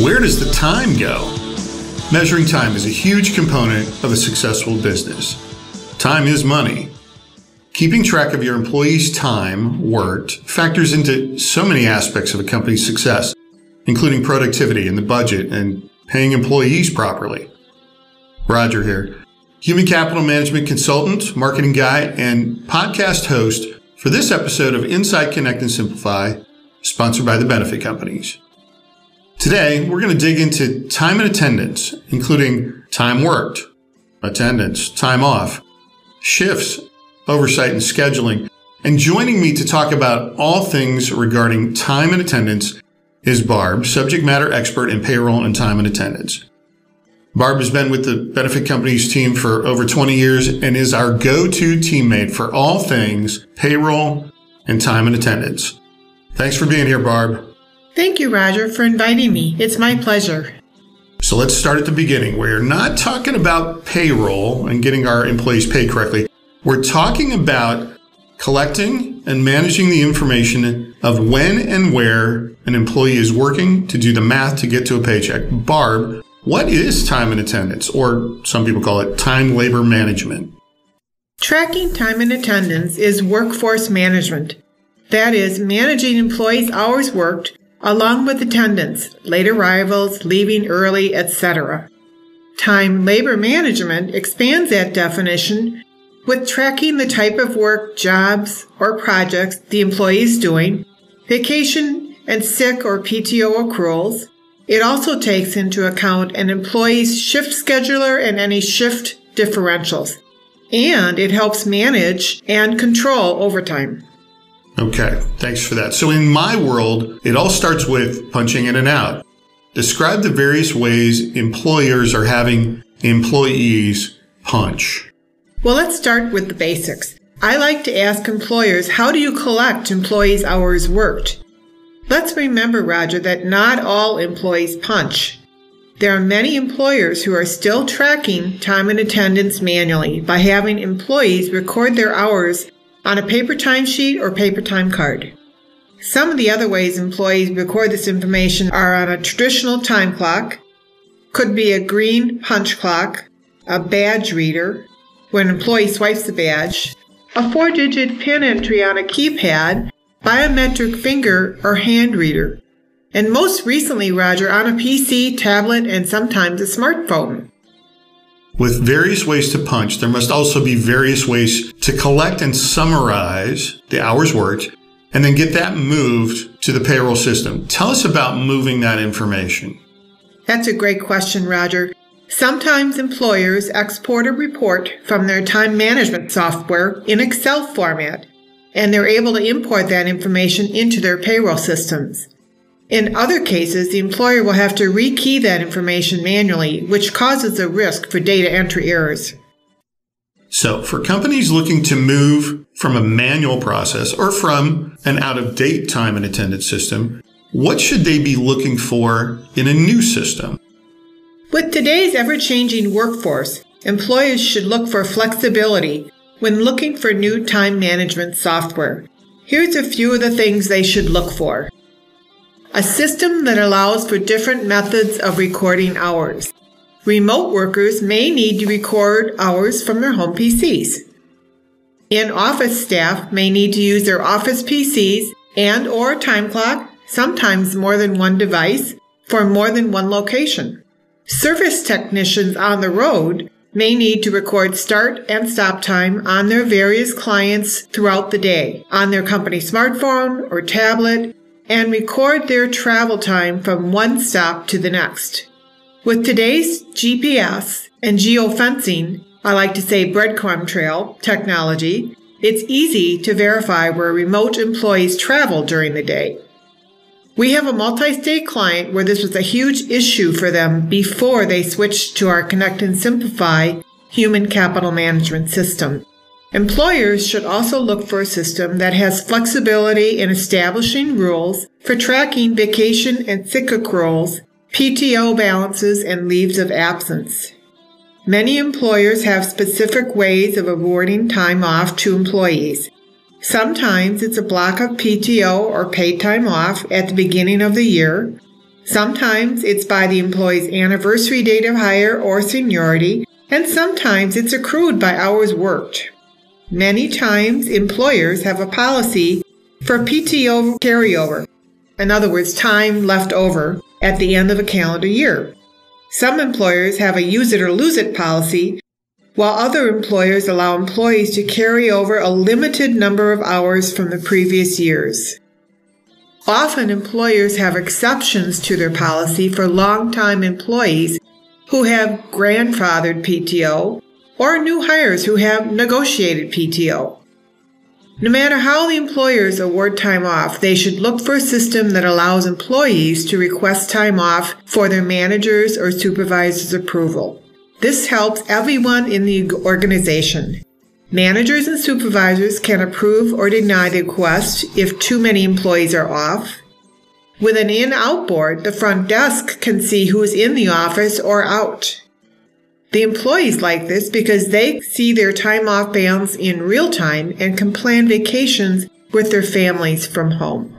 Where does the time go? Measuring time is a huge component of a successful business. Time is money. Keeping track of your employees' time worked factors into so many aspects of a company's success, including productivity and the budget and paying employees properly. Roger here, human capital management consultant, marketing guy, and podcast host for this episode of Inside Connect and Simplify, sponsored by the Benefit Companies. Today, we're going to dig into time and attendance, including time worked, attendance, time off, shifts, oversight and scheduling. And joining me to talk about all things regarding time and attendance is Barb, subject matter expert in payroll and time and attendance. Barb has been with the Benefit Companies team for over 20 years and is our go-to teammate for all things payroll and time and attendance. Thanks for being here, Barb. Thank you, Roger, for inviting me. It's my pleasure. So let's start at the beginning. We're not talking about payroll and getting our employees paid correctly. We're talking about collecting and managing the information of when and where an employee is working to do the math to get to a paycheck. Barb, what is time and attendance, or some people call it time labor management? Tracking time and attendance is workforce management. That is, managing employees' hours worked along with attendance, late arrivals, leaving early, etc. Time labor management expands that definition with tracking the type of work, jobs, or projects the employee is doing, vacation and sick or PTO accruals. It also takes into account an employee's shift scheduler and any shift differentials. And it helps manage and control overtime. Okay, thanks for that. So in my world, it all starts with punching in and out. Describe the various ways employers are having employees punch. Well, let's start with the basics. I like to ask employers, how do you collect employees' hours worked? Let's remember, Roger, that not all employees punch. There are many employers who are still tracking time and attendance manually by having employees record their hours on a paper timesheet or paper time card. Some of the other ways employees record this information are on a traditional time clock, could be a green punch clock, a badge reader, where an employee swipes the badge, a four digit PIN entry on a keypad, biometric finger or hand reader, and most recently, Roger, on a PC, tablet, and sometimes a smartphone. With various ways to punch, there must also be various ways to collect and summarize the hours worked and then get that moved to the payroll system. Tell us about moving that information. That's a great question, Roger. Sometimes employers export a report from their time management software in Excel format, and they're able to import that information into their payroll systems. In other cases, the employer will have to rekey that information manually, which causes a risk for data entry errors. So, for companies looking to move from a manual process or from an out of date time and attendance system, what should they be looking for in a new system? With today's ever changing workforce, employers should look for flexibility when looking for new time management software. Here's a few of the things they should look for a system that allows for different methods of recording hours. Remote workers may need to record hours from their home PCs. In-office staff may need to use their office PCs and or time clock, sometimes more than one device, for more than one location. Service technicians on the road may need to record start and stop time on their various clients throughout the day on their company smartphone or tablet and record their travel time from one stop to the next. With today's GPS and geofencing, I like to say breadcrumb trail technology, it's easy to verify where remote employees travel during the day. We have a multi-state client where this was a huge issue for them before they switched to our Connect and Simplify human capital management system. Employers should also look for a system that has flexibility in establishing rules for tracking vacation and sick accruals, PTO balances, and leaves of absence. Many employers have specific ways of awarding time off to employees. Sometimes it's a block of PTO or paid time off at the beginning of the year. Sometimes it's by the employee's anniversary date of hire or seniority, and sometimes it's accrued by hours worked. Many times, employers have a policy for PTO carryover, in other words, time left over at the end of a calendar year. Some employers have a use it or lose it policy, while other employers allow employees to carry over a limited number of hours from the previous years. Often employers have exceptions to their policy for long-time employees who have grandfathered PTO or new hires who have negotiated PTO. No matter how the employers award time off, they should look for a system that allows employees to request time off for their managers or supervisors' approval. This helps everyone in the organization. Managers and supervisors can approve or deny the request if too many employees are off. With an in out board, the front desk can see who's in the office or out. The employees like this because they see their time off bands in real time and can plan vacations with their families from home.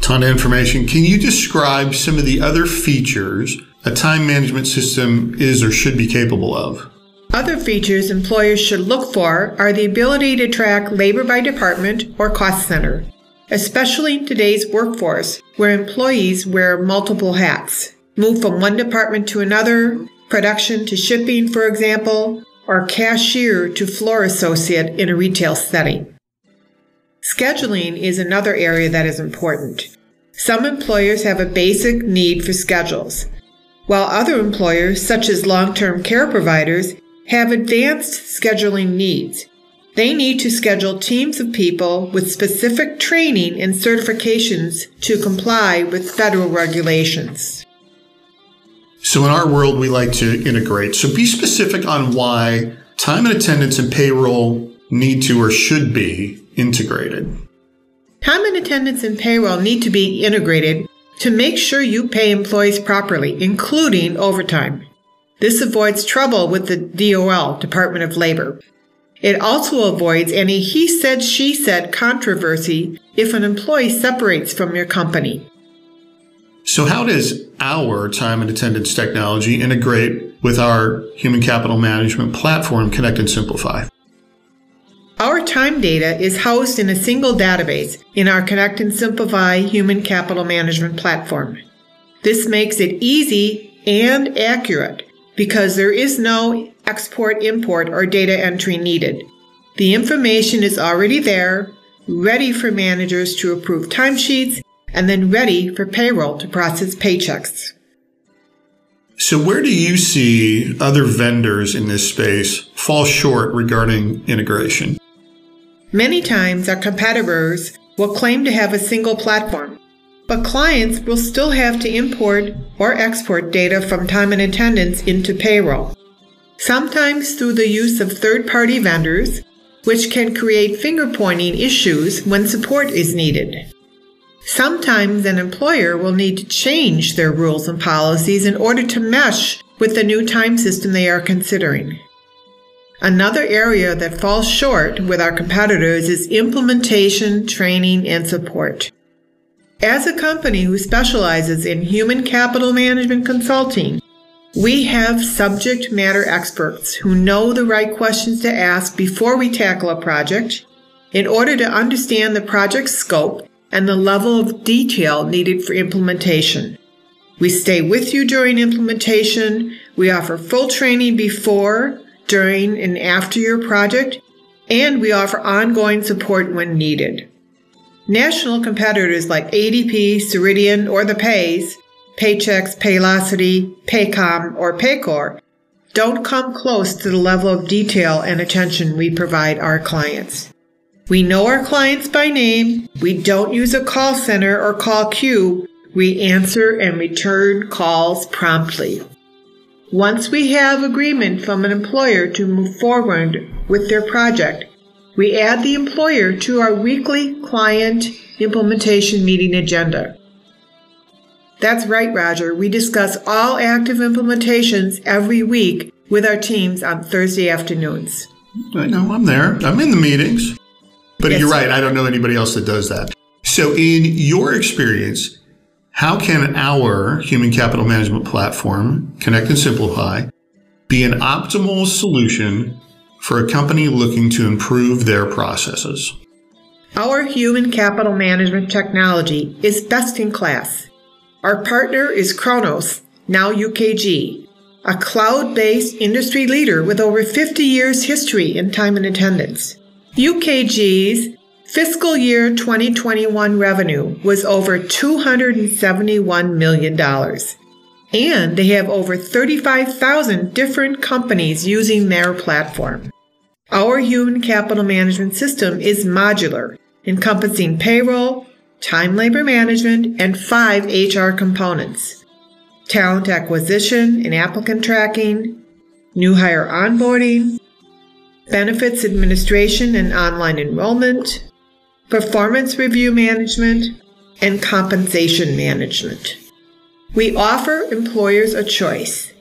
Ton of information. Can you describe some of the other features a time management system is or should be capable of? Other features employers should look for are the ability to track labor by department or cost center, especially in today's workforce where employees wear multiple hats, move from one department to another, production to shipping, for example, or cashier to floor associate in a retail setting. Scheduling is another area that is important. Some employers have a basic need for schedules, while other employers, such as long term care providers, have advanced scheduling needs. They need to schedule teams of people with specific training and certifications to comply with federal regulations. So, in our world, we like to integrate. So, be specific on why time and attendance and payroll need to or should be integrated. Time and attendance and payroll need to be integrated to make sure you pay employees properly, including overtime. This avoids trouble with the DOL, Department of Labor. It also avoids any he said, she said controversy if an employee separates from your company. So, how does our time and attendance technology integrate with our human capital management platform, Connect and Simplify? Our time data is housed in a single database in our Connect and Simplify human capital management platform. This makes it easy and accurate because there is no export, import, or data entry needed. The information is already there, ready for managers to approve timesheets, and then ready for payroll to process paychecks. So, where do you see other vendors in this space fall short regarding integration? Many times, our competitors will claim to have a single platform, but clients will still have to import or export data from time and attendance into payroll, sometimes through the use of third party vendors, which can create finger pointing issues when support is needed. Sometimes an employer will need to change their rules and policies in order to mesh with the new time system they are considering. Another area that falls short with our competitors is implementation, training, and support. As a company who specializes in human capital management consulting, we have subject matter experts who know the right questions to ask before we tackle a project in order to understand the project's scope and the level of detail needed for implementation. We stay with you during implementation. We offer full training before, during, and after your project, and we offer ongoing support when needed. National competitors like ADP, Ceridian, or the Pays, Paychex, Paylocity, Paycom, or Paycor don't come close to the level of detail and attention we provide our clients. We know our clients by name. We don't use a call center or call queue. We answer and return calls promptly. Once we have agreement from an employer to move forward with their project, we add the employer to our weekly client implementation meeting agenda. That's right, Roger. We discuss all active implementations every week with our teams on Thursday afternoons. I know, I'm there. I'm in the meetings. But yes, you're right, I don't know anybody else that does that. So, in your experience, How can our human capital management platform, Connect and Simplify, be an optimal solution for a company looking to improve their processes? Our human capital management technology is best in class. Our partner is Kronos, now UKG, a cloud based industry leader with over 50 years' history in time and attendance. UKG's Fiscal year 2021 revenue was over $271 million. And they have over 35,000 different companies using their platform. Our human capital management system is modular, encompassing payroll, time labor management, and five HR components talent acquisition and applicant tracking, new hire onboarding, benefits administration and online enrollment, performance review management, and compensation management. We offer employers a choice.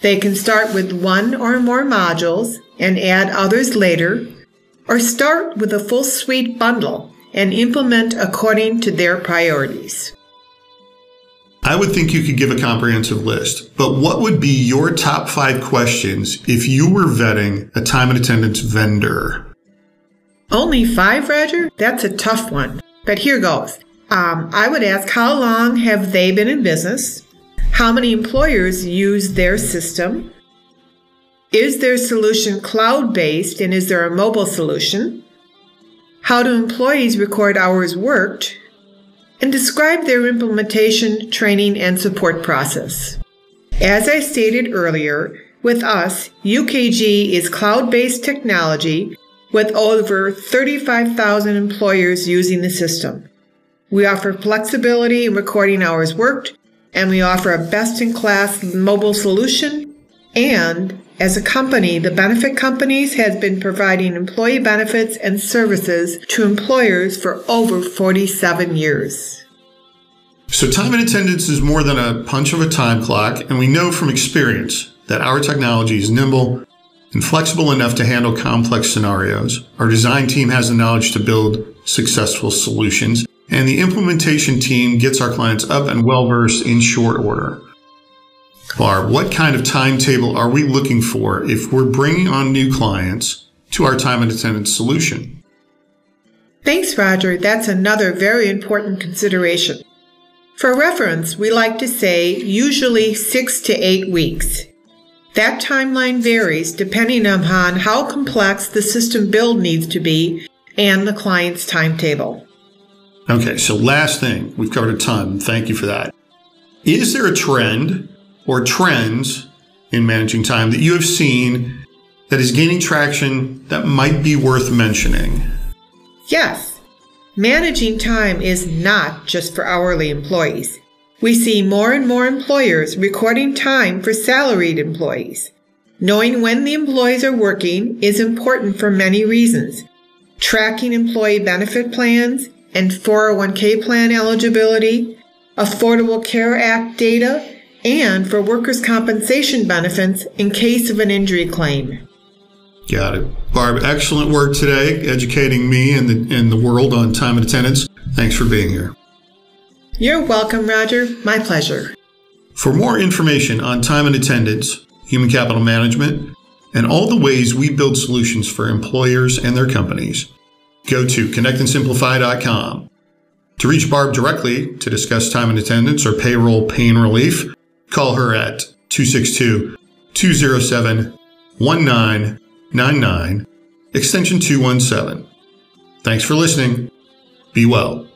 They can start with one or more modules and add others later, or start with a full suite bundle and implement according to their priorities. I would think you could give a comprehensive list, but what would be your top five questions if you were vetting a time and attendance vendor? Only five, Roger? That's a tough one. But here goes. Um, I would ask how long have they been in business? How many employers use their system? Is their solution cloud based and is there a mobile solution? How do employees record hours worked? And describe their implementation, training, and support process. As I stated earlier, with us, UKG is cloud based technology with over 35,000 employers using the system. We offer flexibility in recording hours worked, and we offer a best in class mobile solution. And as a company, the benefit companies has been providing employee benefits and services to employers for over 47 years. So time and attendance is more than a punch of a time clock, and we know from experience that our technology is nimble, and flexible enough to handle complex scenarios. Our design team has the knowledge to build successful solutions, and the implementation team gets our clients up and well versed in short order. Barb, what kind of timetable are we looking for if we're bringing on new clients to our time and attendance solution? Thanks, Roger. That's another very important consideration. For reference, we like to say usually six to eight weeks. That timeline varies depending upon how complex the system build needs to be and the client's timetable. Okay, so last thing, we've covered a ton. Thank you for that. Is there a trend or trends in managing time that you have seen that is gaining traction that might be worth mentioning? Yes. Managing time is not just for hourly employees. We see more and more employers recording time for salaried employees. Knowing when the employees are working is important for many reasons. Tracking employee benefit plans and 401k plan eligibility, Affordable Care Act data, and for workers' compensation benefits in case of an injury claim. Got it. Barb, excellent work today, educating me and the, and the world on time and attendance. Thanks for being here. You're welcome, Roger. My pleasure. For more information on time and attendance, human capital management, and all the ways we build solutions for employers and their companies, go to connectandsimplify.com. To reach Barb directly to discuss time and attendance or payroll pain relief, call her at 262 207 1999, extension 217. Thanks for listening. Be well.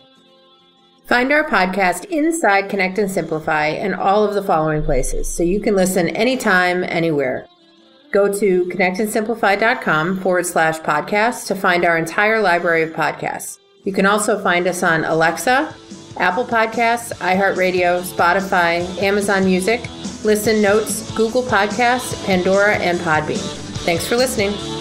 Find our podcast inside Connect and Simplify in all of the following places so you can listen anytime, anywhere. Go to connectandsimplify.com forward slash podcast to find our entire library of podcasts. You can also find us on Alexa, Apple Podcasts, iHeartRadio, Spotify, Amazon Music, Listen Notes, Google Podcasts, Pandora, and Podbean. Thanks for listening.